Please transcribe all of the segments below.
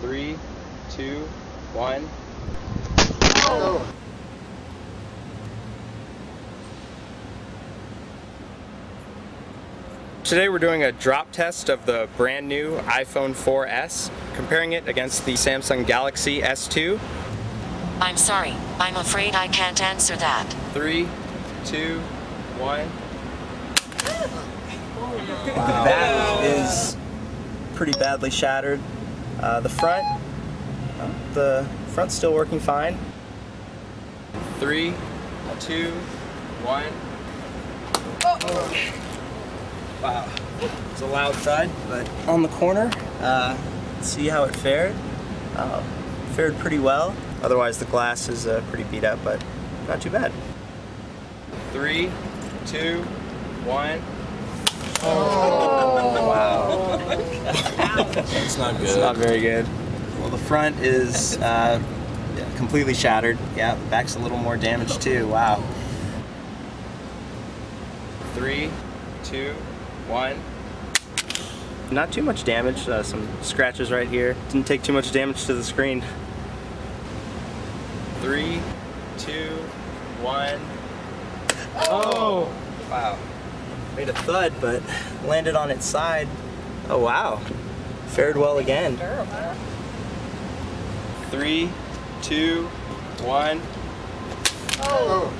Three, two, one. Today we're doing a drop test of the brand new iPhone 4S, comparing it against the Samsung Galaxy S2. I'm sorry, I'm afraid I can't answer that. Three, two, one. The back is pretty badly shattered. Uh, the front, uh, the front's still working fine. Three, two, one. Oh! Wow, it's a loud thud, but on the corner, uh, see how it fared. Uh, fared pretty well. Otherwise, the glass is uh, pretty beat up, but not too bad. Three, two, one. Oh, wow. It's not good. It's not very good. Well, the front is uh, completely shattered. Yeah, the back's a little more damaged too. Wow. Three, two, one. Not too much damage. Uh, some scratches right here. Didn't take too much damage to the screen. Three, two, one. Oh! Wow. Made a thud, but landed on its side. Oh wow. Fared well again. Three, two, one. Oh!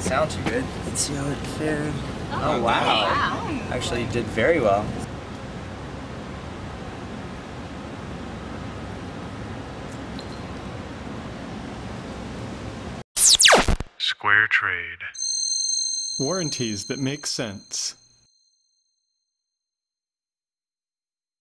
Sound too good. Let's see how it fared. Oh, oh wow. Actually did very well. SquareTrade. Warranties that make sense.